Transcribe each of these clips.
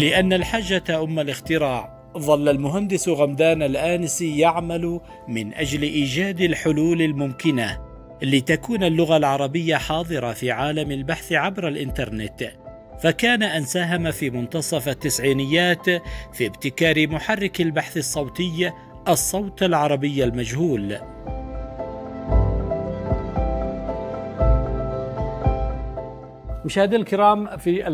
لأن الحاجة أم الاختراع. ظل المهندس غمدان الآنسي يعمل من أجل إيجاد الحلول الممكنة لتكون اللغة العربية حاضرة في عالم البحث عبر الإنترنت. فكان أن ساهم في منتصف التسعينيات في ابتكار محرك البحث الصوتي الصوت العربي المجهول. مشاهدينا الكرام في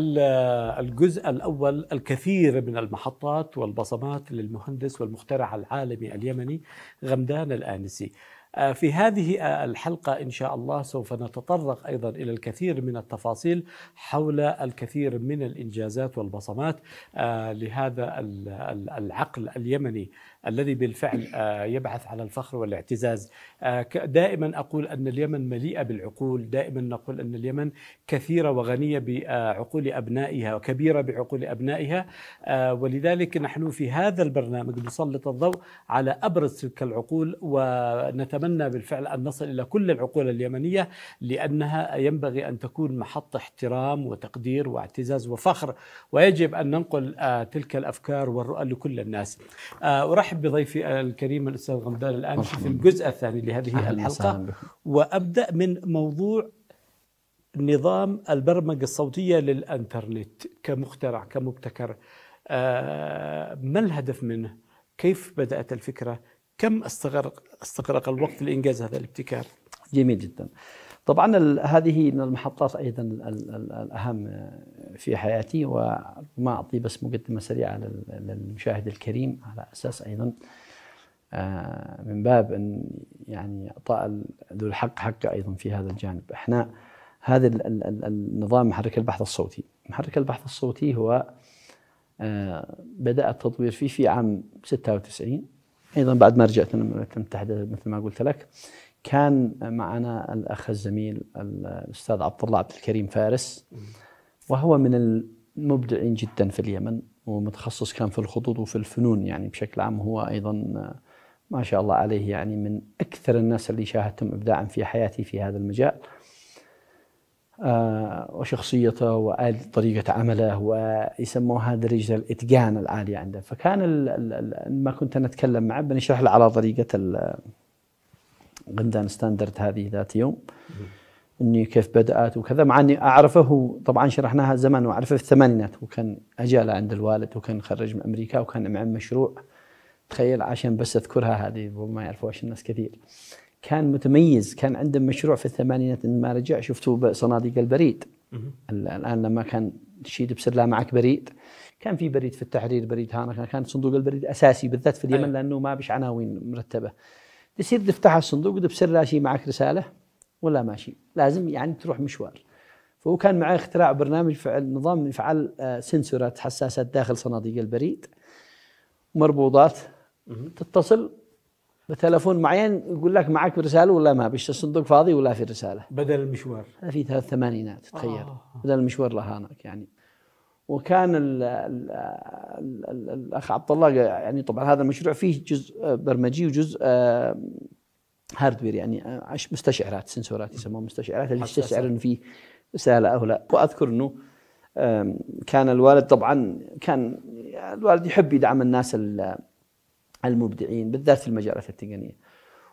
الجزء الأول الكثير من المحطات والبصمات للمهندس والمخترع العالمي اليمني غمدان الآنسي. آه، في هذه الحلقة إن شاء الله سوف نتطرق أيضا إلى الكثير من التفاصيل حول الكثير من الإنجازات والبصمات آه، لهذا العقل اليمني الذي بالفعل آه، يبحث على الفخر والاعتزاز. دائما أقول أن اليمن مليئة بالعقول. دائما نقول أن اليمن كثيرة وغنية بعقول أبنائها وكبيرة بعقول أبنائها. ولذلك نحن في هذا البرنامج نسلط الضوء على أبرز تلك العقول ونتمنى نتمنى بالفعل أن نصل إلى كل العقول اليمنية لأنها ينبغي أن تكون محط احترام وتقدير واعتزاز وفخر. ويجب أن ننقل آه، تلك الأفكار والرؤى لكل الناس. آه، أرحب بضيفي الكريم الأستاذ غمدان الآن في الجزء الثاني لهذه الحلقة وأبدأ من موضوع نظام البرمجة الصوتية للإنترنت كمخترع كمبتكر آه، ما الهدف منه؟ كيف بدأت الفكرة؟ كم استغرق استغرق الوقت لإنجاز هذا الابتكار؟ جميل جدا. طبعا هذه من المحطات أيضا الأهم في حياتي وما اعطي بس مقدمة سريعة للمشاهد الكريم على أساس أيضا آه، من باب أن يعني إعطاء ذو الحق حقه أيضا في هذا الجانب. إحنا هذا النظام محرك البحث الصوتي، محرك البحث الصوتي هو آه، بدأ التطوير فيه في عام 96 أيضا بعد ما رجعت من الولايات المتحده مثل ما قلت لك كان معنا الأخ الزميل الأستاذ عبد الله عبد الكريم فارس وهو من المبدعين جدا في اليمن ومتخصص كان في الخطوط وفي الفنون يعني بشكل عام هو أيضا ما شاء الله عليه يعني من أكثر الناس اللي شاهدتهم ابداعا في حياتي في هذا المجال. آه، وشخصيته وطريقة عمله ويسموها درجة الإتقان العالية عنده فكان ما كنت أنا أتكلم معه بنشرح له على طريقة غندان ستاندرد هذه ذات يوم. إني كيف بدأت وكذا مع إني أعرفه طبعا شرحناها زمان وأعرفه في الثمانينات وكان اجاله عند الوالد وكان خرج من أمريكا وكان معه مشروع. تخيل عشان بس أذكرها هذه وما يعرفوهاش الناس كثير. كان متميز كان عنده مشروع في الثمانينات ما رجع شفته بصناديق البريد. الآن لما كان تشيد بسر معك بريد. كان في بريد في التحرير بريد هانا كان صندوق البريد أساسي بالذات في اليمن لأنه ما بش عناوين مرتبة. تصير تفتح الصندوق وتبسر راشي معك رسالة ولا ماشي. لازم يعني تروح مشوار. فهو كان معه اختراع برنامج فعل نظام يفعل آه، سنسورات حساسات داخل صناديق البريد. مربوطات. تتصل بتلفون معين يقول لك معك رسالة ولا ما بيش الصندوق فاضي ولا في رسالة. بدل المشوار. في ثلاث ثمانينات تخيل. آه. بدل المشوار لهانك يعني. وكان ال ال ال الأخ عبد الله يعني طبعا هذا المشروع فيه جزء برمجي وجزء هاردوير يعني مستشعرات سنسورات يسموها مستشعرات اللي تستشعر إنه في رسالة أو لا. وأذكر إنه كان الوالد طبعا كان الوالد يحب يدعم الناس المبدعين بالذات في المجالات التقنية.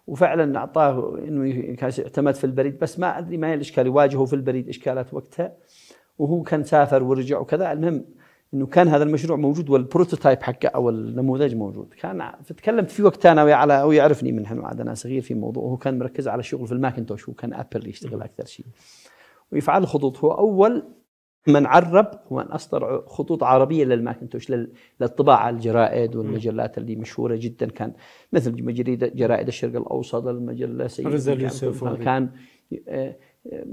وفعلا أعطاه إنه اعتمد في البريد بس ما أدري ما هي الإشكال يواجهه في البريد إشكالات وقتها. وهو كان سافر ورجع وكذا. المهم إنه كان هذا المشروع موجود وال prototype حقه أو النموذج موجود. كان فتكلمت في وقت أنا على أو يعرفني من حين عاد أنا صغير في موضوع. وهو كان مركز على الشغل في الماكنتوش. هو كان أبل يشتغل أكثر شيء. ويفعل خطوط. هو أول من عرب ومن أصدر خطوط عربية للماكنتوش للطباعة الجرائد والمجلات اللي مشهورة جدا. كان مثل جريده جرائد الشرق الأوسط المجلة سيد كان آه،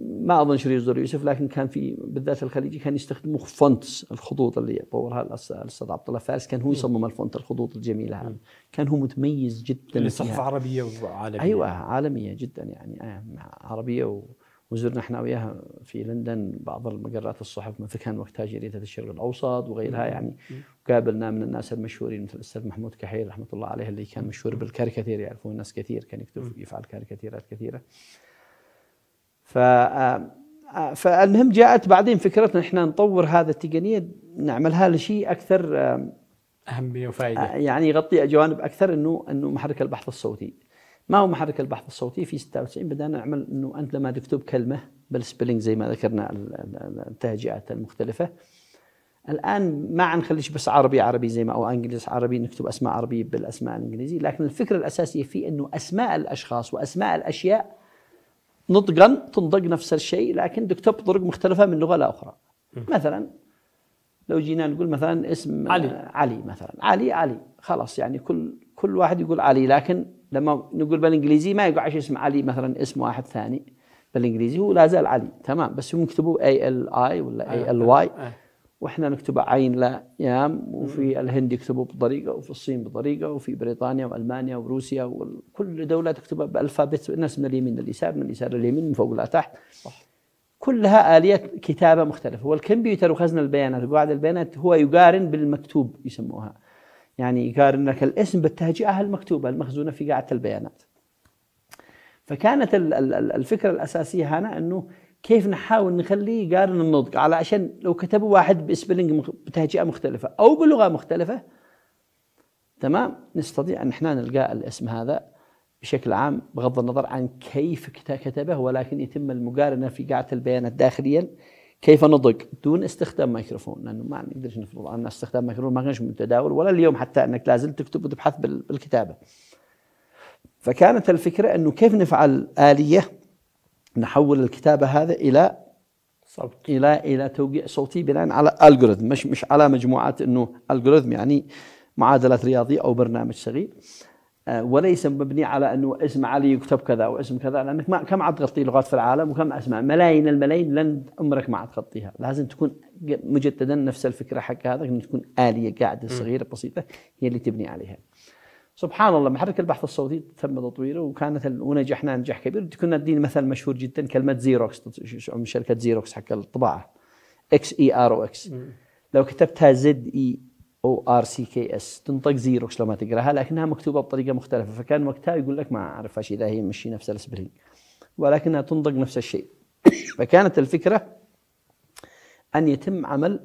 ما أظن شريف يوسف لكن كان في بالذات الخليجي كان يستخدموا fonts الخطوط اللي طورها الأستاذ عبد الله فارس. كان هو يصمم ال font الخطوط الجميلة هذه. كان هو متميز جدا اللي صحف عربية وعالمية. أيوه عالمية جدا يعني آه، عربية. و وزرنا إحنا وياها في لندن بعض المقرات الصحف مثل كان وقتها جريدة الشرق الأوسط وغيرها يعني. قابلنا من الناس المشهورين مثل الأستاذ محمود كحيل رحمة الله عليه اللي كان مشهور بالكاريكاتير يعرفون الناس كثير كان يكتب يفعل كاريكاتيرات كثيرة. ف آه، فالمهم جاءت بعدين فكرتنا إحنا نطور هذا التقنية نعملها لشيء أكثر أهمية وفائدة. يعني يغطي جوانب أكثر إنه إنه محرك البحث الصوتي. ما هو محرك البحث الصوتي؟ في 96 بدأنا نعمل إنه أنت لما تكتب كلمة بالسبيلنج زي ما ذكرنا التهجئات المختلفة. الآن ما نخليش بس عربي عربي زي ما أو إنجليزي عربي نكتب أسماء عربية بالأسماء الإنجليزية. لكن الفكرة الأساسية فيه إنه أسماء الأشخاص وأسماء الأشياء نطقا تنطق نفس الشيء لكن تكتب بطرق مختلفة من لغة لأخرى. مثلا لو جينا نقول مثلا اسم علي. علي مثلا. علي علي. خلاص يعني كل كل واحد يقول علي لكن لما نقول بالإنجليزي ما يقعش اسم علي مثلا اسم واحد ثاني بالإنجليزي هو لا زال علي. تمام. بس هم يكتبوا A L I ولا A L Y وإحنا نكتبه عين لام ياء وفي الهند يكتبوا بطريقة وفي الصين بطريقة وفي بريطانيا وألمانيا وروسيا وكل دولة تكتبها ب alphabet الناس من اليمين لليسار من اليسار لليمين من فوق لتحت صح. كلها آلية كتابة مختلفة. والكمبيوتر وخزن البيانات وقاعدة البيانات هو يقارن بالمكتوب يسموها. يعني يقارن لك الاسم بالتهجئة المكتوبة المخزونة في قاعدة البيانات. فكانت الفكرة الأساسية هنا أنه كيف نحاول نخليه يقارن النطق على عشان لو كتبوا واحد بسبلنج بتهجئة مختلفة أو بلغة مختلفة تمام؟ نستطيع أن إحنا نلقى الاسم هذا بشكل عام بغض النظر عن كيف كتبه ولكن يتم المقارنة في قاعة البيانات داخليا. كيف نطق؟ دون استخدام ميكروفون لأنه ما نقدرش نفرض أن استخدام ميكروفون ما كانش متداول ولا اليوم حتى أنك لازم تكتب وتبحث بالكتابة. فكانت الفكرة أنه كيف نفعل آلية نحول الكتابة هذا إلى صوت. إلى إلى توقيع صوتي بناء على الجوريثم مش مش على مجموعات إنه الجوريثم يعني معادلات رياضية أو برنامج صغير. آه، وليس مبني على إنه اسم علي يكتب كذا أو اسم كذا لأنك ما كم عاد تغطي لغات في العالم وكم أسماء؟ ملايين الملايين لأن عمرك ما عاد تغطيها. لازم تكون مجددا نفس الفكرة حق هذا انه تكون آلية قاعدة صغيرة بسيطة هي اللي تبني عليها. سبحان الله محرك البحث الصوتي تم تطويره وكانت ونجحنا نجاح كبير. كنا ندين مثل مشهور جدا كلمة زيروكس من شركة زيروكس حق الطباعة. X E R O X لو كتبتها Z E O R C K S تنطق زيروكس لما تقراها لكنها مكتوبة بطريقة مختلفة. فكان وقتها يقول لك ما أعرف إذا هي مشي نفس ال spelling. ولكنها تنطق نفس الشيء. فكانت الفكرة أن يتم عمل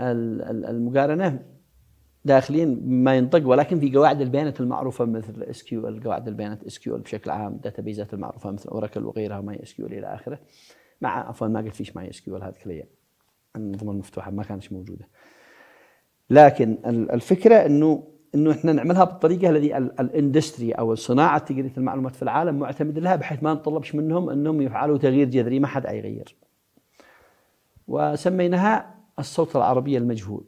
المقارنة داخليا ما ينطق ولكن في قواعد البيانات المعروفة مثل SQL قواعد البيانات SQL بشكل عام database ات المعروفة مثل اوراكل وغيرها MySQL إلى آخره مع عفوا ما قلت فيش MySQL هذه كلها النظم المفتوحة ما كانتش موجودة لكن الفكرة انه إنه إحنا نعملها بالطريقة الذي ال industry أو صناعه تقنيه المعلومات في العالم معتمد لها بحيث ما نطلبش منهم إنهم يفعلوا تغيير جذري ما حد يغير. وسميناها الصوت العربي المجهول.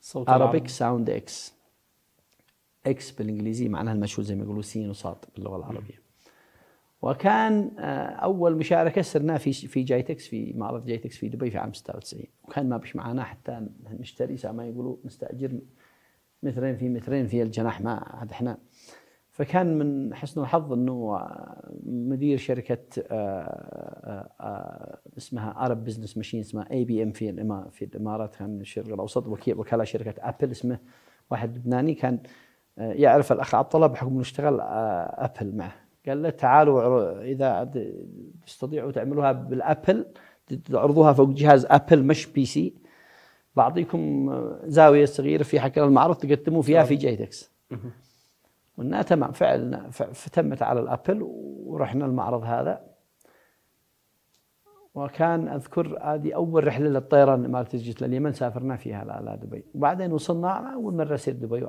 صوت Arabic Sound X. X بالإنجليزي معناها المجهول زي ما يقولوا سين وصاد باللغة العربية. وكان آه، أول مشاركة صرنا في في جايتكس في معرض جايتكس في دبي في عام 96 وكان ما بش معنا حتى نشتري ما يقولوا نستأجر مترين في مترين في الجناح ما عاد إحنا فكان من حسن الحظ إنه آه، مدير شركة آه، اسمها Arab Business Machine اسمها ABM في في الإمارات كان الشرق الأوسط وكالة شركة ابل اسمه واحد لبناني كان يعرف الأخ عبد الله بحكم إنه اشتغل أبل معه. قال له تعالوا إذا تستطيعوا تعملوها بالأبل تعرضوها فوق جهاز أبل مش PC بعطيكم زاوية صغيرة في حق المعرض تقدموا فيها في جيتكس قلنا تمام. فعلا فتمت على الأبل ورحنا المعرض هذا. وكان أذكر هذه أول رحلة للطيران مالت جيت لليمن سافرنا فيها لا دبي. وبعدين وصلنا اول مره اسير دبي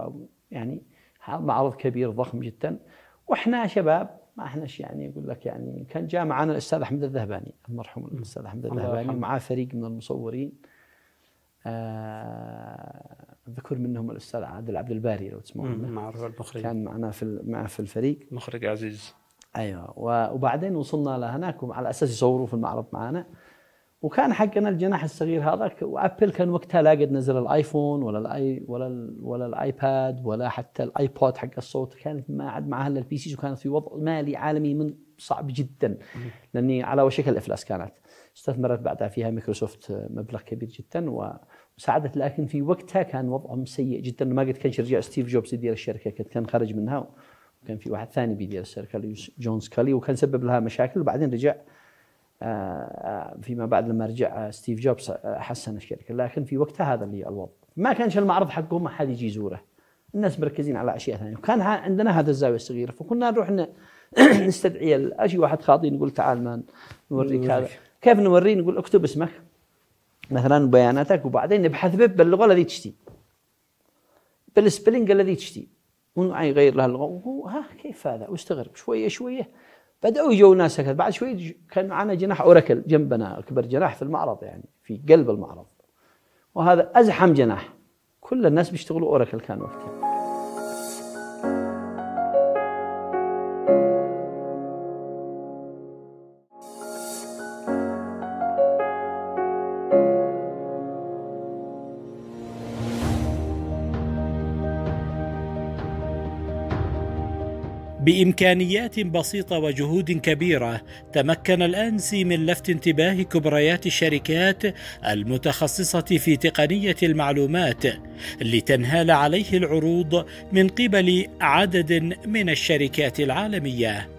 يعني معرض كبير ضخم جدا. وإحنا شباب ما احناش يعني يقول لك يعني كان جاء معنا الأستاذ أحمد الذهباني المرحوم الأستاذ أحمد الذهباني ومعاه فريق من المصورين. آه ذكر منهم الأستاذ عادل عبد الباري لو تسمعون معروف المخرج كان معنا في معه في الفريق. مخرج عزيز. أيوه. وبعدين وصلنا لهناك على أساس يصوروا في المعرض معنا. وكان حقنا الجناح الصغير هذا وأبل كان وقتها لا قد نزل الآيفون ولا ال i ولا ال ولا الآيباد ولا حتى الآيبود حق الصوت. كانت ما عاد معها الا ال PCs وكانت في وضع مالي عالمي من صعب جدا. لأني على وشك الإفلاس كانت. استثمرت بعدها فيها مايكروسوفت مبلغ كبير جدا وساعدت لكن في وقتها كان وضعهم سيء جدا. ما قد كانش رجع ستيف جوبز يدير الشركة كان خرج منها. وكان في واحد ثاني بيدير الشركة جون سكالي وكان سبب لها مشاكل. وبعدين رجع آه، فيما بعد لما رجع ستيف جوبز حسن الشركة. لكن في وقتها هذا اللي الوضع. ما كانش المعرض حقهم ما حد يجي يزوره. الناس مركزين على أشياء ثانية. وكان عندنا هذا الزاوية الصغيرة. فكنا نروح نستدعي أجي واحد خاطي نقول تعال ما نوريك. هذا. كيف نوريه؟ نقول اكتب اسمك. مثلا بياناتك وبعدين نبحث به باللغة الذي تشتي. بالسبلنج الذي تشتي. ونغير له اللغة. وهو ها كيف هذا؟ واستغرب شوية شوية. بدأوا يجوا ناس هكذا. بعد شوي كان معنا جناح أوراكل جنبنا أكبر جناح في المعرض يعني في قلب المعرض. وهذا أزحم جناح. كل الناس بيشتغلوا أوراكل كان وقتها. بإمكانيات بسيطة وجهود كبيرة. تمكن الانسي من لفت انتباه كبريات الشركات المتخصصة في تقنية المعلومات لتنهال عليه العروض من قبل عدد من الشركات العالمية.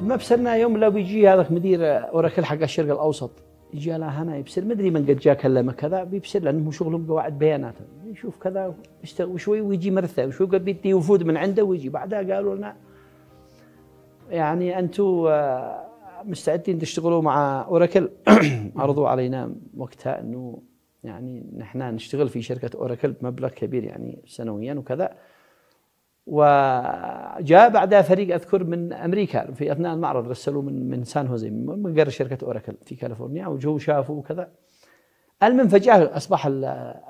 ما بسرنا يوم لو بيجي هذاك مدير اوراكل حق الشرق الأوسط؟ يجي لا هنا يبصر ما أدري من قد جاء كلمه كذا بيبصر لأنه شغلهم قواعد بيانات يشوف كذا وشوي ويجي مرثى وشوي بيدي وفود من عنده ويجي. بعدها قالوا لنا يعني أنتم آه، مستعدين تشتغلوا مع أوراكل؟ عرضوا علينا وقتها إنه يعني نحن نشتغل في شركة أوراكل بمبلغ كبير يعني سنويا وكذا. وجاء بعدها فريق أذكر من أمريكا في أثناء المعرض رسلوا من من سان هوزي من مقر شركة أوراكل في كاليفورنيا وجو شافوا وكذا. المهم فجاه اصبح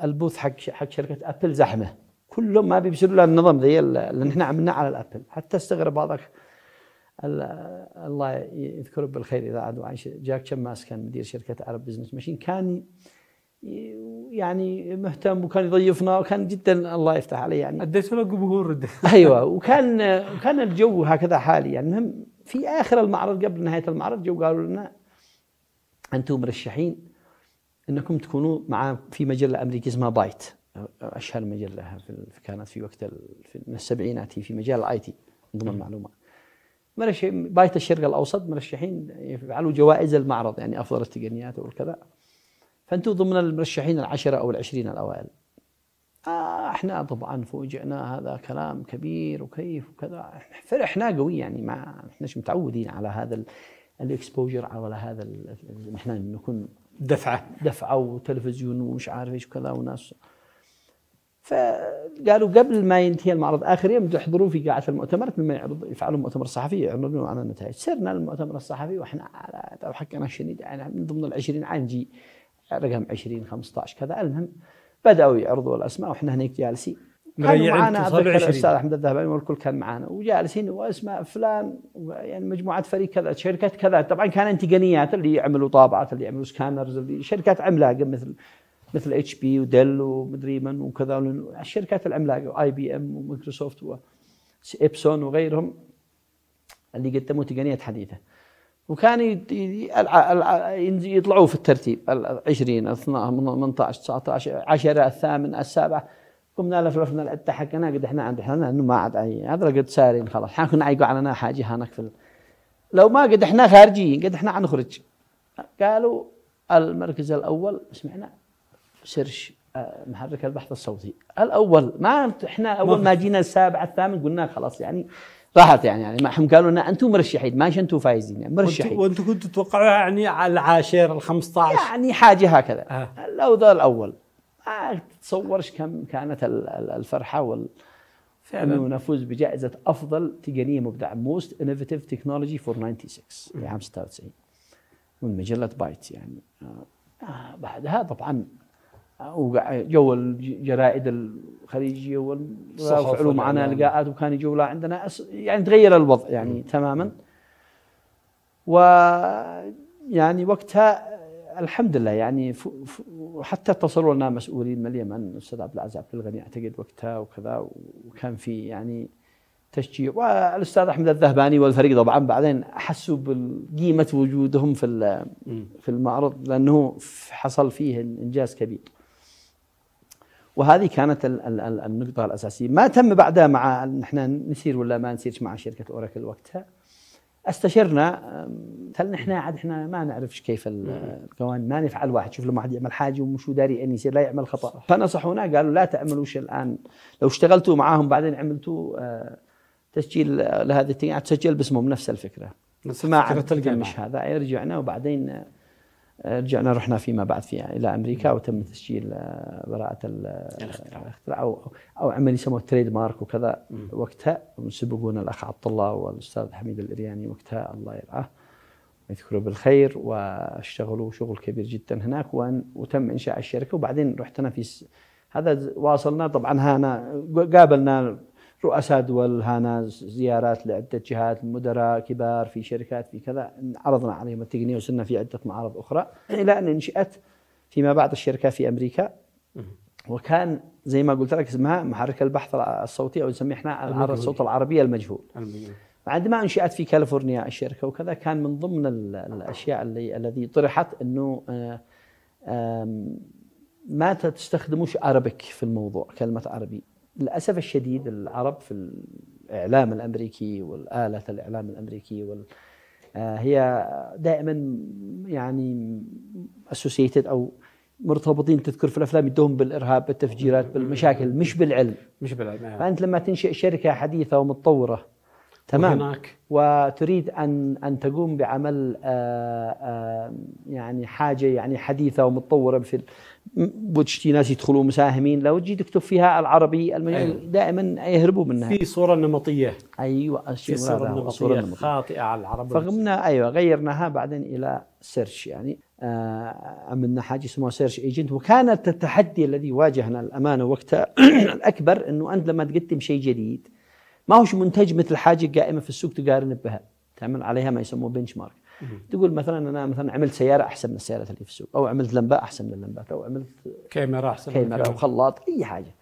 ال booth حق حق شركة أبل زحمة. كلهم ما بيبصروا له النظام زي اللي نحن عملناه على الأبل. حتى استغرب هذاك الله يذكره بالخير إذا عاد جاك شماس كان مدير شركة عرب business machine كان يعني مهتم وكان يضيفنا وكان جدا الله يفتح عليه يعني. أديت له جمهور أيوه وكان وكان الجو هكذا حالي يعني. المهم في آخر المعرض قبل نهاية المعرض جو قالوا لنا أنتم مرشحين إنكم تكونوا مع في مجلة أمريكية اسمها بايت أشهر مجلة في كانت في وقت في السبعينات في مجال ال IT ضمن المعلومات. مرشح بايت الشرق الأوسط مرشحين يفعلوا جوائز المعرض يعني أفضل التقنيات والكذا فأنتم ضمن المرشحين العشرة أو العشرين الأوائل. آه إحنا طبعا فوجئنا هذا كلام كبير وكيف وكذا. فرحنا قوي يعني ما احناش متعودين على هذا الإكسبوجر على هذا إحنا نكون دفعة. دفعة وتلفزيون ومش عارف إيش وكذا وناس. فقالوا قبل ما ينتهي المعرض آخر يوم يحضروا في قاعة المؤتمر لما يعرض يفعلوا مؤتمر صحفي يعرضون عن النتائج. سرنا المؤتمر الصحفي وإحنا على حقنا الشديد يعني من ضمن العشرين عام نجي رقم 20 15 كذا. المهم بدأوا يعرضوا الأسماء وإحنا هناك جالسين. كانوا معانا اتذكر الأستاذ أحمد الذهباني والكل كان معانا وجالسين وأسماء فلان يعني مجموعة فريق كذا شركات كذا. طبعا كان تقنيات اللي يعملوا طابعات اللي يعملوا scanners اللي شركات عملاقة مثل مثل اتش بي وديل ومدري من وكذا. الشركات العملاقة اي بي ام ومايكروسوفت وابسون وغيرهم اللي قدموا تقنيات حديثة. وكان يطلعوا في الترتيب. 20 18 19 10 الثامن السابع. قمنا لفلفنا العده حقنا قد إحنا عند إحنا انه ما عاد هذا قد سارين خلاص. إحنا كنا عيقوا علينا حاجة هناك في لو ما قد إحنا خارجين قد إحنا حنخرج قالوا المركز الأول سمعنا search آه، محرك البحث الصوتي. الأول ما إحنا أول ما جينا السابع الثامن قلنا خلاص يعني راحت يعني يعني ما هم قالوا لنا أنتم مرشحين ماش أنتم فايزين يعني مرشحين. وأنتم كنتوا تتوقعوها يعني على العاشر ال 15 يعني حاجة هكذا. آه. لو ذا الأول. ما تتصورش كم كانت الفرحة وال فعلا. إنه نفوز بجائزة أفضل تقنية مبدعه most innovative technology for 96 في عام 96 من مجلة بايت يعني. آه بعدها طبعا وجو الجرائد الخليجيه ويفعلوا معنا لقاءات وكان يجوا عندنا يعني تغير الوضع يعني تماما. و يعني وقتها الحمد لله يعني وحتى اتصلوا لنا مسؤولين من اليمن الاستاذ عبد العزيز عبد الغني أعتقد وقتها وكذا وكان في يعني تشجيع. والأستاذ أحمد الذهباني والفريق طبعا بعدين احسوا بقيمه وجودهم في في المعرض لأنه حصل فيه إنجاز كبير. وهذه كانت ال- ال- ال- النقطة الأساسية. ما تم بعدها مع أن إحنا نسير ولا ما نسيرش مع شركة أوراكل وقتها. استشرنا هل نحن عاد إحنا ما نعرفش كيف ال- القوانين ما نفعل واحد. شوف لما واحد يعمل حاجة ومش داري ان يصير لا يعمل خطأ. فنصحونا قالوا لا تعملوش الآن. لو اشتغلتوا معاهم بعدين عملتوا آه، تسجيل لهذه تسجل باسمهم. نفس الفكرة. نفس ما تلقى مش هذا. رجعنا وبعدين رجعنا رحنا فيما بعد في إلى أمريكا وتم تسجيل آه، براءة ال- الاختراع. أو أو عمل يسموه تريد مارك وكذا وقتها. سبقونا الأخ عبد الله والأستاذ حميد الإرياني وقتها. الله يرعاه ويذكره بالخير واشتغلوا شغل كبير جدا هناك وأن- وتم إنشاء الشركة. وبعدين رحت أنا في س- هذا واصلنا. طبعا هانا قابلنا رؤساء دول هانا زيارات لعدة جهات مدراء كبار في شركات في كذا. عرضنا عليهم التقنية وصرنا في عدة معارض أخرى. إلى أن انشات فيما بعد الشركة في أمريكا. وكان زي ما قلت لك اسمها محرك البحث الصوتي أو نسميه إحنا الصوت العربية المجهول. المجنون. بعد ما انشئت في كاليفورنيا الشركة وكذا كان من ضمن ال- الأشياء اللي الذي طرحت آم، ما تستخدموش عربك في الموضوع كلمة عربي. للأسف الشديد العرب في الإعلام الأمريكي والآلة الإعلام الأمريكي وال آه، هي دائما يعني اسوسيتد أو مرتبطين تذكر في الأفلام يدوهم بالإرهاب بالتفجيرات بالمشاكل مش بالعلم. مش بالعلم. فأنت لما تنشئ شركة حديثة ومتطورة تمام. هناك وتريد أن أن تقوم بعمل آه، آه، يعني حاجة يعني حديثة ومتطورة مثل وتشتي ناس يدخلوا مساهمين. لو تجي تكتب فيها العربي أيوة. دائما يهربوا منها. في صورة نمطية. أيوه في صورة نمطية. خاطئة على العرب. فقمنا أيوه غيرناها بعدين إلى search يعني. آه عملنا حاجة اسمها search agent. وكانت التحدي الذي واجهنا الأمانة وقتها الأكبر إنه أنت لما تقدم شيء جديد ما هوش منتج مثل حاجة قائمة في السوق تقارن بها. تعمل عليها ما يسموه benchmark تقول مثلا أنا مثلا عملت سيارة أحسن من السيارات اللي في السوق أو عملت لمبة أحسن من اللمبات أو عملت كاميرا أحسن كاميرا أو. خلاط أي حاجة.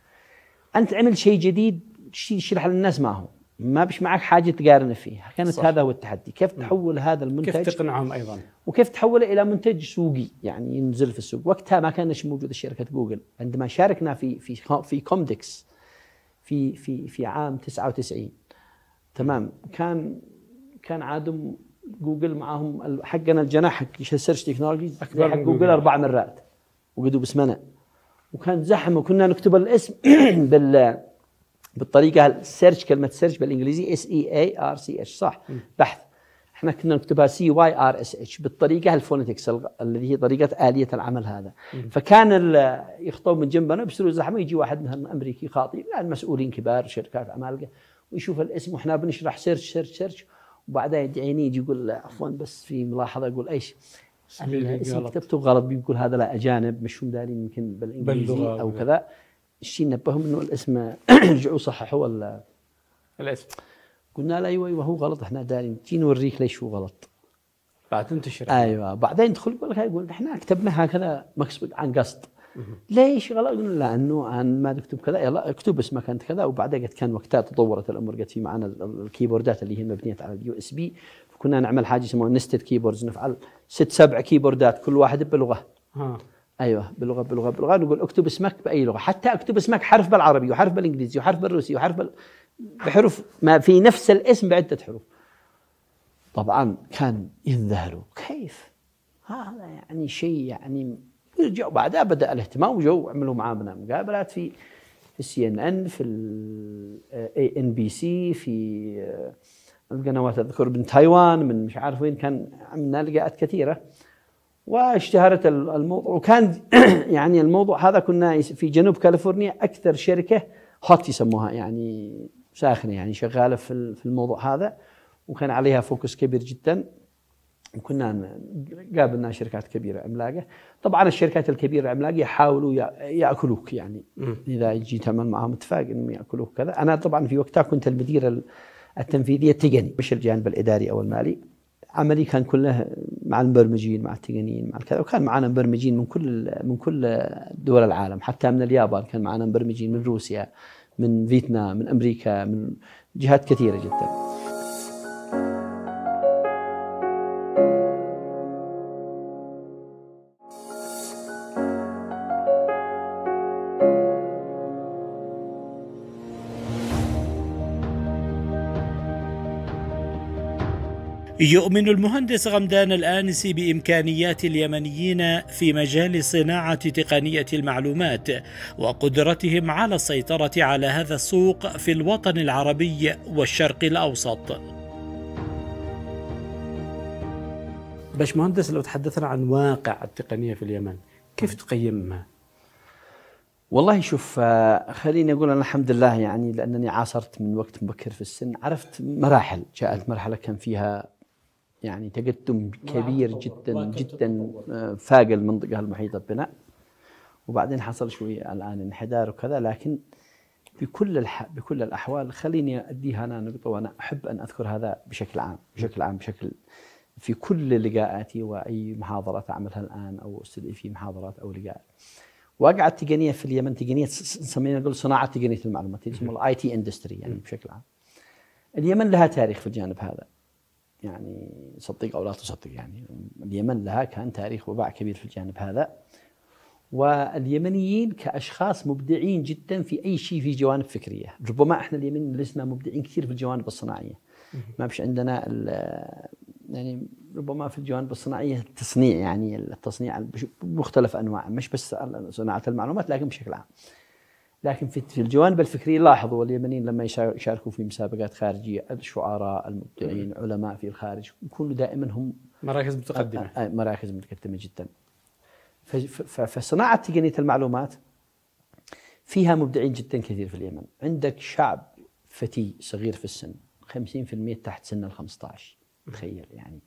أنت عمل شيء جديد تشرح للناس ما هو. ما بش معك حاجة تقارن فيها. كانت صح. هذا هو التحدي. كيف تحول هذا المنتج؟ كيف تقنعهم أيضا؟ وكيف تحوله إلى منتج سوقي؟ يعني ينزل في السوق. وقتها ما كانش موجوده شركه جوجل عندما شاركنا في في في كومدكس في في في عام 99 تمام. كان كان عادم جوجل معهم ال- حقنا الجناح حق ال search technology أكبر زي حق جوجل. أربع مرات وقدوا باسمنا. وكان زحمة وكنا نكتب الاسم بال بالطريقة ال search كلمة search بالإنجليزي S E A R C H صح؟ بحث. إحنا كنا نكتبها C Y R S H بالطريقة ال phonetics الذي هي طريقة آلية العمل هذا. فكان يخطوا من جنبنا بيصيروا زحمة يجي واحد مثلا أمريكي خاطي يعني مسؤولين كبار شركات عمالقه ويشوف الاسم وإحنا بنشرح search search search وبعدين يدعيني يجي يقول عفوا بس في ملاحظة يقول إيش؟ الاسم غلط. كتبته غلط. بيقول هذا لا أجانب مش هم دارين يمكن بالإنجليزي أو كذا. الشيء نبههم إنه الاسم رجعوا صححوا ال- الاسم. قلنا له أيوه أيوه هو غلط إحنا دارين تجي نوريك ليش هو غلط. بعد تنتشر أيوه بعدين يدخل يقول لك يقول إحنا كتبنا هكذا مقصود عن قصد. ليش غلط؟ قلنا لأنه أن ما تكتب كذا. يلا اكتب اسمك أنت كذا. وبعدين قد كان وقتها تطورت الأمور قد في معنا ال- ال- ال keyboardات اللي هي مبنية على ال USB فكنا نعمل حاجة اسمها nested keyboards نفعل ست سبع keyboardات كل واحد بلغة. ها. أيوه بلغة بلغة بلغة. نقول اكتب اسمك بأي لغة. حتى اكتب اسمك حرف بالعربي وحرف بالإنجليزي وحرف بالروسي وحرف بال... بحروف ما في نفس الاسم بعدة حروف. طبعا كان ينذهلوا كيف؟ هذا يعني شيء يعني رجعوا بعدها بدأ الاهتمام وجو عملوا معنا مقابلات في في ال CNN في ال NBC في آه، القنوات أذكر من تايوان من مش عارف وين كان عملنا لقاءات كثيرة. واشتهرت ال- الموضوع وكان يعني الموضوع هذا كنا في جنوب كاليفورنيا أكثر شركة hot يسموها يعني ساخنة يعني شغالة في في الموضوع هذا وكان عليها focus كبير جدا. وكنا قابلنا شركات كبيرة عملاقة. طبعا الشركات الكبيرة العملاقه يحاولوا يا- يأكلوك يعني. إذا يجي تعمل معهم اتفاق إنهم يأكلوك كذا. أنا طبعا في وقتها كنت المدير ال- التنفيذية التقني مش الجانب الإداري أو المالي. عملي كان كله مع المبرمجين مع التقنيين مع الكذا وكان معنا مبرمجين من كل من كل دول العالم حتى من اليابان كان معنا مبرمجين من روسيا من فيتنام من أمريكا من جهات كثيرة جدا. يؤمن المهندس غمدان الآنسي بإمكانيات اليمنيين في مجال صناعة تقنية المعلومات وقدرتهم على السيطرة على هذا السوق في الوطن العربي والشرق الأوسط. باش مهندس لو تحدثنا عن واقع التقنية في اليمن، كيف تقيمها؟ والله شوف آه، خليني أقول أنا الحمد لله يعني لأنني عاصرت من وقت مبكر في السن عرفت مراحل جاءت مرحلة كان فيها يعني تقدم كبير جدا جدا آه، فاق المنطقة المحيطه بنا وبعدين حصل شوي الآن انحدار وكذا لكن بكل الح... بكل الأحوال خليني اديها أنا نقطة وأنا أحب أن أذكر هذا بشكل عام بشكل عام بشكل في كل لقاءاتي وأي محاضرات أعملها الآن أو استدعي في محاضرات أو لقاءات. واقع التقنيه في اليمن تقنية نسميها نقول صناعة تقنية المعلومات يسمى الـ IT industry يعني بشكل عام. اليمن لها تاريخ في الجانب هذا. يعني صدق أو لا تصدق يعني اليمن لها كان تاريخ وباع كبير في الجانب هذا. واليمنيين كأشخاص مبدعين جدا في أي شيء في جوانب فكرية، ربما إحنا اليمنيين لسنا مبدعين كثير في الجوانب الصناعية. ما فيش عندنا يعني ربما في الجوانب الصناعية التصنيع يعني التصنيع بمختلف انواعه مش بس صناعة المعلومات لكن بشكل عام. لكن في الجوانب الفكرية لاحظوا اليمنيين لما يشاركوا في مسابقات خارجية الشعراء المبدعين علماء في الخارج يكونوا دائما هم مراكز متقدمة. مراكز متقدمة جدا. فصناعة تقنية المعلومات فيها مبدعين جدا كثير في اليمن، عندك شعب فتي صغير في السن 50% تحت سن ال 15 تخيل يعني.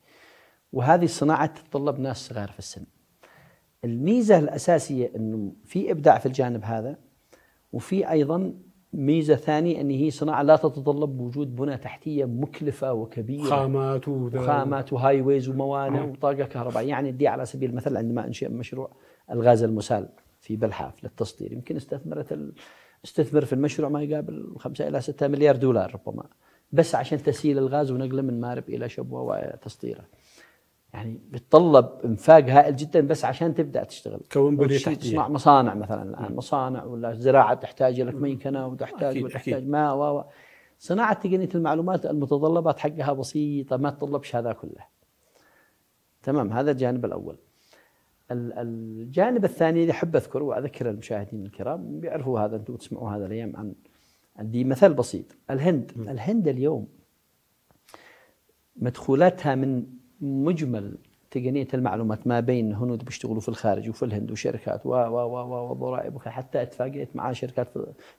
وهذه الصناعة تتطلب ناس صغار في السن. الميزة الأساسية أنه في إبداع في الجانب هذا وفي أيضا ميزة ثانية أن هي صناعة لا تتطلب وجود بنى تحتية مكلفة وكبيرة. خامات وخامات وهاي ويز وموانئ وطاقة كهربائية. يعني دي على سبيل المثل عندما أنشئ مشروع الغاز المسال في بلحاف للتصدير. يمكن استثمرت ال... استثمر في المشروع ما يقابل 5 إلى 6 مليار دولار ربما. بس عشان تسييل الغاز ونقله من مارب إلى شبوة وتسطيره. يعني بتطلب إنفاق هائل جدا بس عشان تبدأ تشتغل. كون بنية تحتية. تصنع مصانع مثلا الآن مصانع ولا زراعة تحتاج لك ميكنة وتحتاج أكيد وتحتاج أكيد. ماء و صناعة تقنية المعلومات المتطلبات حقها بسيطة ما تطلبش هذا كله. تمام هذا الجانب الأول. الجانب الثاني اللي أحب أذكره وأذكر المشاهدين الكرام بيعرفوا هذا أنتم تسمعوا هذا الأيام عن عندي مثل بسيط الهند م. الهند اليوم مدخولاتها من مجمل تقنية المعلومات ما بين هنود بيشتغلوا في الخارج وفي الهند وشركات و و و وضرائب حتى اتفاقيات مع شركات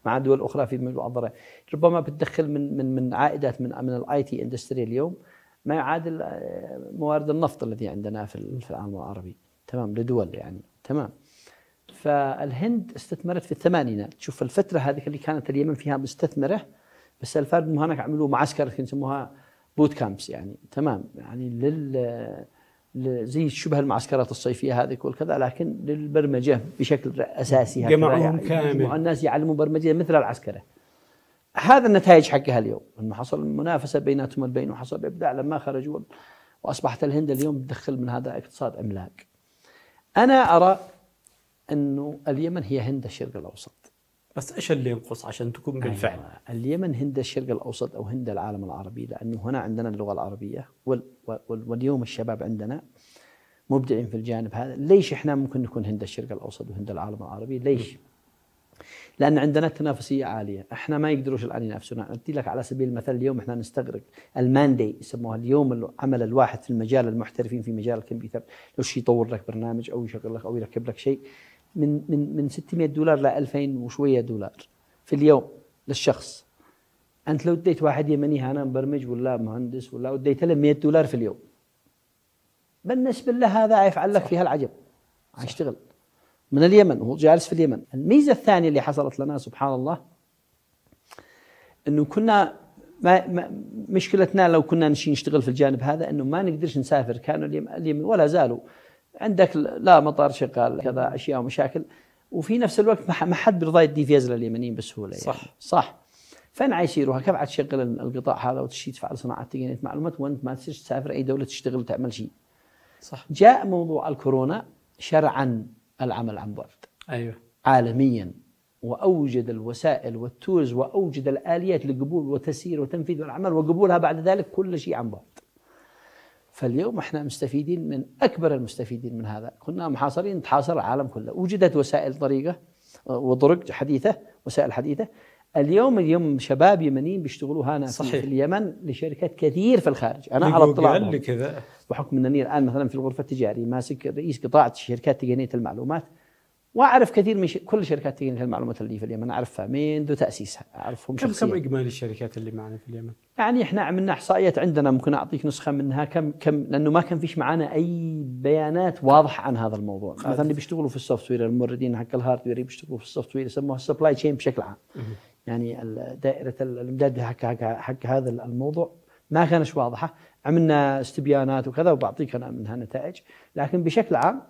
مع دول أخرى في موضوع الضرائب ربما بتدخل من من من عائدات من من الـ IT industry اليوم ما يعادل آه، موارد النفط الذي عندنا في في العالم العربي. تمام لدول يعني. تمام. فالهند استثمرت في الثمانينات. شوف الفترة هذه اللي كانت اليمن فيها مستثمرة بس الفرق انه هناك عملوا معسكر يسموها بوت كامبس يعني. تمام. يعني لل زي شبه المعسكرات الصيفية هذه والكذا لكن للبرمجة بشكل أساسي جمعهم يعني. كامل. الناس يعلموا برمجة مثل العسكرة. هذا النتائج حقها اليوم. انه حصل منافسه بيناتهم البين وحصل إبداع لما خرجوا وأصبحت الهند اليوم تدخل من هذا اقتصاد عملاق. أنا أرى أنه اليمن هي هند الشرق الأوسط. بس إيش اللي ينقص عشان تكون أيوة. بالفعل؟ أيوة. اليمن هند الشرق الأوسط أو هند العالم العربي لأنه هنا عندنا اللغة العربية وال واليوم الشباب عندنا مبدعين في الجانب هذا، ليش إحنا ممكن نكون هند الشرق الأوسط وهند العالم العربي؟ ليش؟ لأن عندنا تنافسية عالية، إحنا ما يقدروش الآن ينافسونا، أدي لك على سبيل المثال اليوم إحنا نستغرق الماندي يسموها اليوم العمل الواحد في المجال المحترفين في مجال الكمبيوتر، لو شيء يطور لك برنامج أو يشغل لك أو يركب لك شيء من من من 600 دولار ل 2000 وشوية دولار في اليوم للشخص. أنت لو اديت واحد يمني أنا مبرمج ولا مهندس ولا اديت له 100 دولار في اليوم. بالنسبة له هذا يفعل لك فيها العجب. يشتغل. من اليمن وهو جالس في اليمن الميزة الثانية اللي حصلت لنا سبحان الله أنه كنا ما, ما مشكلتنا لو كنا نشي نشتغل في الجانب هذا أنه ما نقدرش نسافر كانوا اليمن ولا زالوا عندك لا مطار شغال كذا أشياء ومشاكل. وفي نفس الوقت ما حد بيرضى يدي فيزا لليمنيين بسهولة يعني. صح. صح. فين عايشيروها كيف تشغل القطاع هذا وتشي تفعل صناعة تقنية معلومات وانت ما تصير تسافر أي دولة تشتغل وتعمل شيء. صح. جاء موضوع الكورونا شرعا العمل عن بعد. أيوه. عالميا. وأوجد الوسائل والتولز وأوجد الآليات لقبول وتسيير وتنفيذ العمل وقبولها بعد ذلك كل شيء عن بعد. فاليوم إحنا مستفيدين من أكبر المستفيدين من هذا، كنا محاصرين نتحاصر العالم كله، وجدت وسائل طريقة وطرق حديثة، وسائل حديثة. اليوم اليوم شباب يمنيين بيشتغلوا هنا صحيح. في اليمن لشركات كثير في الخارج. أنا على اطلاع كذا. بحكم إنني الآن مثلا في الغرفة التجارية ماسك رئيس قطاع شركات تقنية المعلومات. وأعرف كثير من ش... كل شركات تقنيه المعلومات اللي في اليمن أعرفها منذ تاسيسها أعرفهم كم شخصيا. كم إجمالي الشركات اللي معنا في اليمن؟ يعني إحنا عملنا إحصائيات عندنا ممكن أعطيك نسخة منها كم كم لأنه ما كان فيش معنا أي بيانات واضحة عن هذا الموضوع. مثلا اللي بيشتغلوا في الـ software الموردين حق الـ hardware بيشتغلوا في الـ software يسموها الـ supply chain بشكل عام. يعني دائرة الإمداد حق حق, حق هذا الموضوع ما كانش واضحة. عملنا استبيانات وكذا وبعطيك أنا منها نتائج. لكن بشكل عام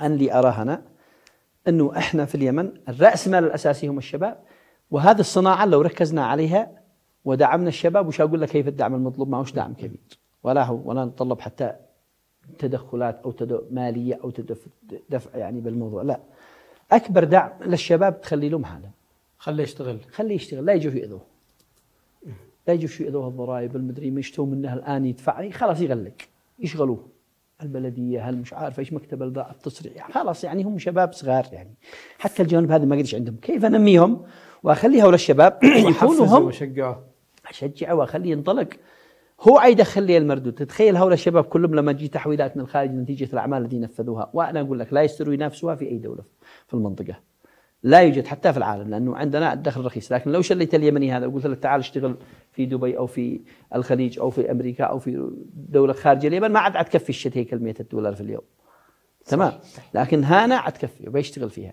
أنا اللي أراه أنا أنه إحنا في اليمن الرأس مال الأساسي هم الشباب وهذه الصناعة لو ركزنا عليها ودعمنا الشباب وش أقول لك كيف الدعم المطلوب؟ ما هوش دعم كبير. ولا هو ولا نتطلب حتى تدخلات أو مالية أو دفع يعني بالموضوع. لا. أكبر دعم للشباب تخلي لهم حالة. خليه يشتغل. خليه يشتغل. لا يجوا يأذوه لا يجوا يأذوه الضرائب المدري ما يشتوا منها الآن يدفع خلاص يغلق يشغلوه. البلدية هل مش عارف إيش مكتب التصريح. يعني خلاص يعني هم شباب صغار يعني. حتى الجوانب هذه ما قدش عندهم. كيف أنميهم؟ وأخليها للشباب يكونوا هم واشجعه أشجعه وأخليه ينطلق. هو يدخل لي المردود. تتخيل هؤلاء الشباب كلهم لما تجي تحويلات من الخارج نتيجة الأعمال التي نفذوها. وأنا أقول لك لا يستروا ينافسوها في أي دولة في المنطقة. لا يوجد حتى في العالم لأنه عندنا الدخل رخيص لكن لو شليت اليمني هذا وقلت له تعال اشتغل في دبي أو في الخليج أو في أمريكا أو في دولة خارج اليمن ما عاد تكفي الشت هيكل 100 دولار في اليوم. تمام؟ لكن هنا عاد تكفي وبيشتغل فيها.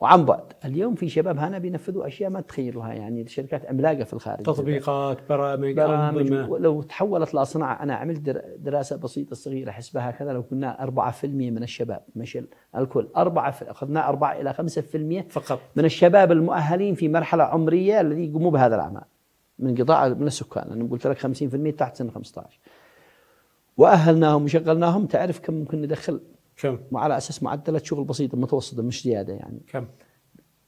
وعن بعد. اليوم في شباب هنا بينفذوا أشياء ما تخيلوها يعني الشركات عملاقه في الخارج. تطبيقات برامج برامج لو تحولت لصناعه أنا عملت دراسة بسيطة صغيرة حسبها كذا لو كنا 4% من الشباب مش الكل. 4 اخذنا 4 إلى 5% فقط. من الشباب المؤهلين في مرحلة عمرية الذي يقوموا بهذا الأعمال. من قطاع من السكان. أنا قلت لك 50% تحت سن 15 وأهلناهم وشغلناهم تعرف كم ممكن ندخل؟ كم؟ وعلى أساس معدلات شغل بسيطة متوسطة مش زيادة يعني. كم؟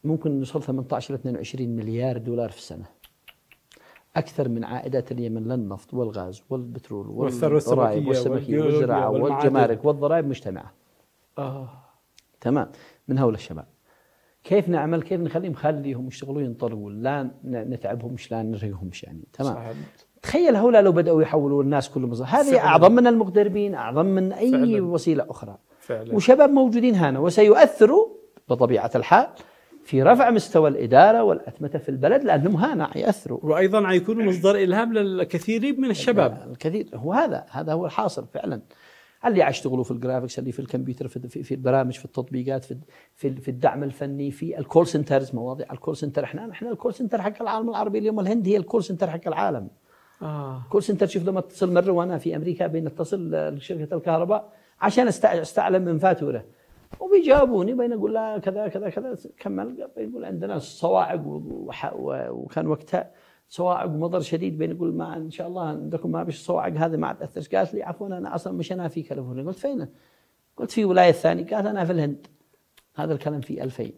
ممكن نوصل 18 ل 22 مليار دولار في السنة. أكثر من عائدات اليمن للنفط والغاز والبترول والضرائب والسمكيه والزراعة والجمارك والضرائب مجتمعة. آه. تمام. من هؤلاء الشباب. كيف نعمل؟ كيف نخليهم؟ خليهم يشتغلوا ينطلقوا لا نتعبهمش لا نرهقهمش يعني. تمام. صحيح. تخيل هؤلاء لو بدأوا يحولوا الناس كلهم. هذه أعظم من المغتربين أعظم من أي فعلا. وسيلة أخرى. فعلا. وشباب موجودين هنا وسيؤثروا بطبيعة الحال في رفع مستوى الإدارة والأتمتة في البلد لأنهم هنا يأثروا وأيضا حيكونوا مصدر إلهام للكثير من الشباب. الكثير. هو هذا هذا هو الحاصل فعلا. اللي يشتغلوا في الـ graphics اللي في الكمبيوتر في, في البرامج في التطبيقات في في, في الدعم الفني في الـ call centers مواضيع الـ call center إحنا إحنا الـ call center حق العالم العربي اليوم الهند هي الـ call center حق العالم. آه. call center شوف لما اتصل مرة وأنا في أمريكا بين اتصل شركة الكهرباء عشان أستعلم من فاتورة. وبيجاوبوني بين أقول لها كذا كذا كذا كمل. يقول عندنا صواعق وكان وقتها صواعق ومطر شديد بين يقول ما إن شاء الله عندكم ما فيش صواعق هذه ما تاثر قالت لي عفوا أنا أصلا مش أنا في كاليفورنيا. قلت فين؟ قلت في ولاية ثانية. قالت أنا في الهند. هذا الكلام في 2000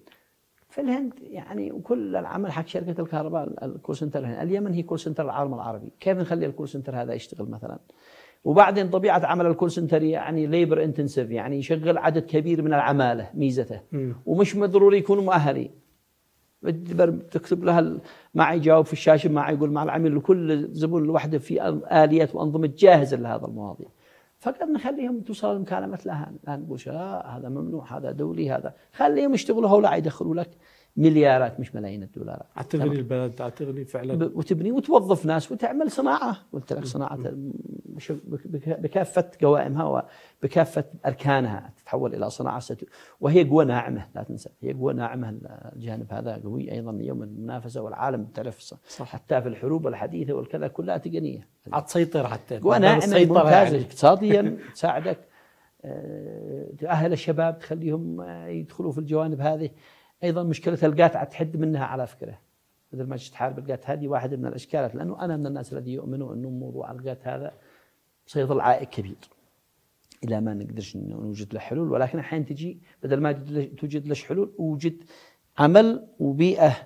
في الهند يعني وكل العمل حق شركة الكهرباء الـ call center اليمن هي call center العالم العربي. كيف نخلي الـ call center هذا يشتغل مثلا؟ وبعدين طبيعة عمل الـ call center يعني labor intensive يعني يشغل عدد كبير من العمالة ميزته. ومش ضروري يكونوا مؤهلين. تكتب لها ما يجاوب في الشاشة ما يقول مع العميل لكل زبون لوحده في آليات وأنظمة جاهزة لهذا المواضيع. فقد نخليهم توصل المكالمة لها لا نقول هذا ممنوع هذا دولي هذا. خليهم يشتغلوا. هؤلاء يدخلوا لك مليارات مش ملايين الدولارات. تغني البلد تغني فعلا. وتبني وتوظف ناس وتعمل صناعة. قلت لك صناعة بكافة قوائمها وبكافة أركانها تتحول إلى صناعة ست... وهي قوة ناعمة لا تنسى هي قوة ناعمة. الجانب هذا قوي أيضا يوم المنافسة والعالم تعرف. حتى في الحروب الحديثه والكذا كلها تقنية. تسيطر حتى. قوة ناعمة ممتازة يعني. اقتصاديا تساعدك. آه، تأهل الشباب تخليهم آه، يدخلوا في الجوانب هذه. أيضا مشكلة القات تحد منها على فكرة. مثل ما تحارب القات هذه واحدة من الاشكالات لأنه أنا من الناس الذي يؤمنوا إنه موضوع القات هذا سيظل عائق كبير. إلى ما نقدرش نوجد له حلول ولكن أحيانا تجي بدل ما توجد له حلول وجد عمل وبيئة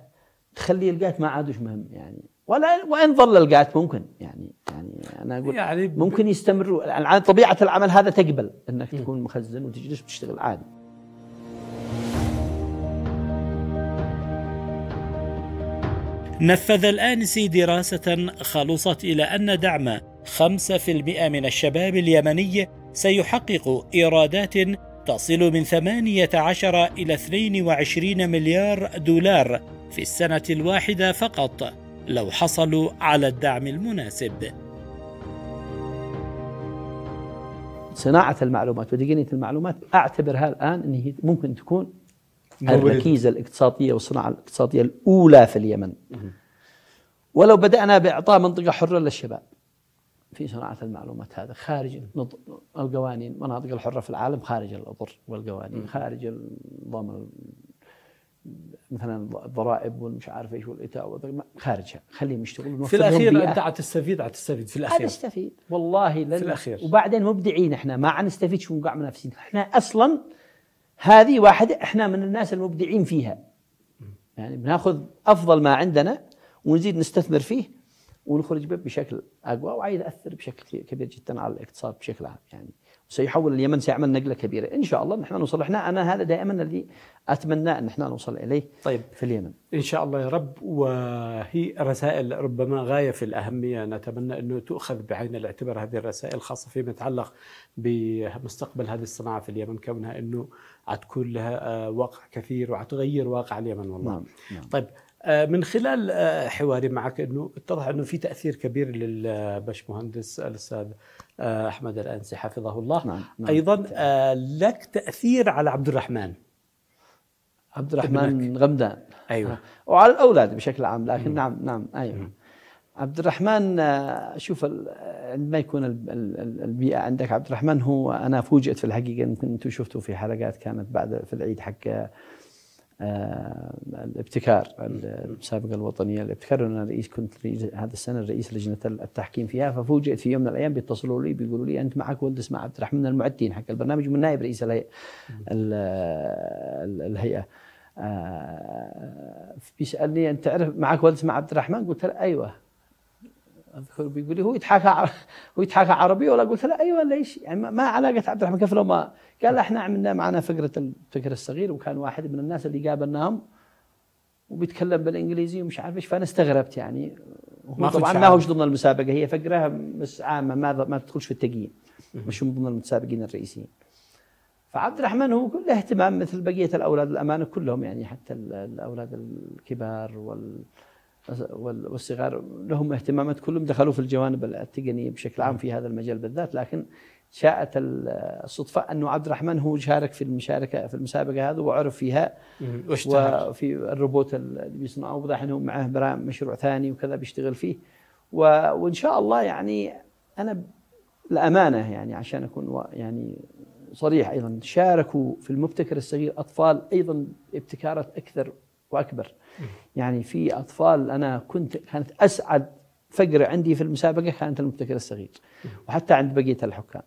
تخلي القات ما عادش مهم يعني. ولا وإن ظل القات ممكن يعني يعني أنا أقول يعني ممكن يستمروا. على طبيعة العمل هذا تقبل إنك تكون مخزن وتجلس وتشتغل عادي. نفذ الآنسي دراسة خلصت إلى أن دعم 5% من الشباب اليمني سيحقق إيرادات تصل من 18 إلى 22 مليار دولار في السنة الواحدة فقط لو حصلوا على الدعم المناسب. صناعة المعلومات وتقنية المعلومات أعتبرها الآن أنها ممكن تكون الركيزة الاقتصادية والصناعة الاقتصادية الأولى في اليمن. ولو بدأنا بإعطاء منطقة حرة للشباب في صناعة المعلومات هذا خارج القوانين المناطق الحرة في العالم خارج الأضر والقوانين خارج النظام مثلا الضرائب والمش عارف إيش والإتاء خارجها. خليهم يشتغلون في الأخير أنت عتستفيد عتستفيد في الأخير. عتستفيد والله في الأخير. وبعدين مبدعين إحنا ما عنستفيد شو نقع منافسين إحنا أصلا هذه واحدة إحنا من الناس المبدعين فيها. يعني بناخذ أفضل ما عندنا ونزيد نستثمر فيه ونخرج به بشكل أقوى يأثر بشكل كبير جدا على الاقتصاد بشكل عام يعني. سيحول اليمن سيعمل نقلة كبيرة. إن شاء الله نحن نوصل إحنا أنا هذا دائما الذي أتمنى أن إحنا نوصل إليه طيب. في اليمن. إن شاء الله يا رب. وهي رسائل ربما غاية في الأهمية. نتمنى أنه تؤخذ بعين الاعتبار هذه الرسائل خاصة فيما يتعلق بمستقبل هذه الصناعة في اليمن كونها أنه حتكون لها واقع كثير وحتغير واقع اليمن والله. نعم. نعم. طيب آه، من خلال آه، حواري معك إنه اتضح إنه في تأثير كبير للبش مهندس الأستاذ آه، أحمد الأنسي حفظه الله نعم. نعم. أيضا لك تأثير على عبد الرحمن عبد الرحمن غمدان أيوه وعلى الأولاد بشكل عام لكن م. نعم نعم أيوه م. عبد الرحمن شوف عندما يكون البيئة عندك عبد الرحمن هو أنا فوجئت في الحقيقة يمكن أنتم شفتوا في حلقات كانت بعد في العيد حق آه، الابتكار المسابقه الوطنية الابتكار أنا رئيس كنت رئيس هذا السنة رئيس لجنة التحكيم فيها ففوجئت في يوم من الأيام بيتصلوا لي بيقولوا لي أنت معك ولد اسمه عبد الرحمن المعدين حق البرنامج ومن نائب رئيس الهيئة الهيئة. آه، بيسألني أنت تعرف معك ولد اسمه عبد الرحمن؟ قلت له أيوه. أذكر بيقول لي هو يتحاكى هو يتحاكى عربي؟ ولا قلت له أيوه ليش يعني ما علاقة عبد الرحمن كيف لو ما قال إحنا عملنا معنا فقره الفكر الصغير وكان واحد من الناس اللي قابلناهم وبيتكلم بالإنجليزي ومش عارف إيش فأنا استغربت يعني. هو طبعا ما هوش ضمن المسابقة هي فقره بس عامة ما ما تدخلش في التقييم. مش من ضمن المتسابقين الرئيسيين. فعبد الرحمن هو كله اهتمام مثل بقية الأولاد الأمانة كلهم يعني حتى الأولاد الكبار وال والصغار لهم اهتمامات كلهم دخلوا في الجوانب التقنية بشكل عام في هذا المجال بالذات. لكن شاءت الصدفة أنه عبد الرحمن هو شارك في المشاركة في المسابقة هذه وعرف فيها. وفي الروبوت اللي بيصنعه. ودحين هو معه مشروع ثاني وكذا بيشتغل فيه. وإن شاء الله يعني أنا الأمانة يعني عشان أكون يعني صريح أيضا شاركوا في المبتكر الصغير أطفال أيضا ابتكارات أكثر وأكبر. يعني في أطفال أنا كنت كانت أسعد فقرة عندي في المسابقة كانت المبتكر الصغير وحتى عند بقية الحكام.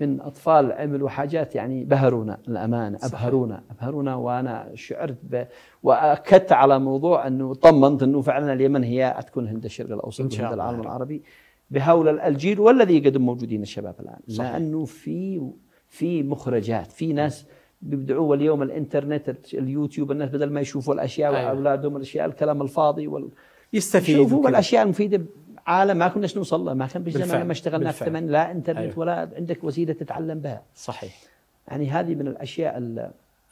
من أطفال عملوا حاجات يعني بهرونا الأمانة أبهرونا أبهرونا وأنا شعرت ب... وأكدت على موضوع أنه طمنت أنه فعلا اليمن هي تكون هند الشرق الأوسط وهند العالم العربي بهول الجيل والذي قد موجودين الشباب الآن. صحيح. لأنه في في مخرجات في ناس بيبدعوا واليوم الإنترنت اليوتيوب الناس بدل ما يشوفوا الأشياء أيوة. وأولادهم الأشياء الكلام الفاضي وال يستفيدوا الأشياء المفيدة. عالم ما كناش نوصل له. ما كان بزمان ما اشتغلنا في ثمن لا إنترنت أيوه. ولا عندك وسيلة تتعلم بها. صحيح. يعني هذه من الأشياء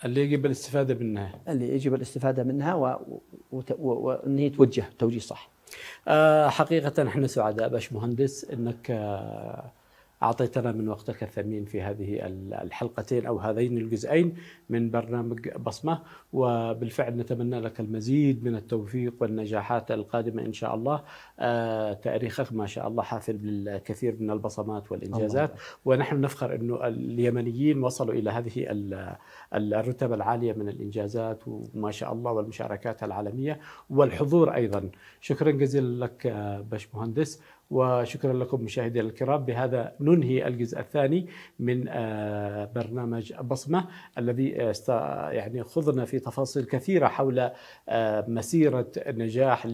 اللي يجب الاستفادة منها. اللي يجب الاستفادة منها وان هي توجه توجيه صح. أه حقيقة إحنا سعداء باش مهندس إنك أه أعطيتنا من وقتك الثمين في هذه الحلقتين أو هذين الجزئين من برنامج بصمة وبالفعل نتمنى لك المزيد من التوفيق والنجاحات القادمة إن شاء الله. آه تأريخك ما شاء الله حافل بالكثير من البصمات والإنجازات. الله. ونحن نفخر أنه اليمنيين وصلوا إلى هذه الرتب العالية من الإنجازات وما شاء الله والمشاركات العالمية والحضور أيضا. شكرا جزيلا لك باش مهندس وشكرا لكم مشاهدينا الكرام. بهذا ننهي الجزء الثاني من آه، برنامج بصمة الذي است- يعني خضنا في تفاصيل كثيرة حول آه، مسيرة نجاح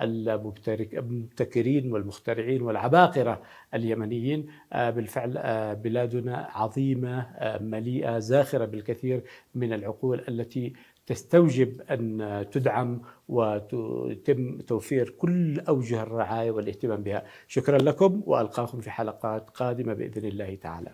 المبترك- المبتكرين والمخترعين والعباقرة اليمنيين. آه، بالفعل آه، بلادنا عظيمة آه، مليئة زاخرة بالكثير من العقول التي تستوجب أن تدعم ويتم توفير كل أوجه الرعاية والاهتمام بها. شكرا لكم وألقاكم في حلقات قادمة بإذن الله تعالى.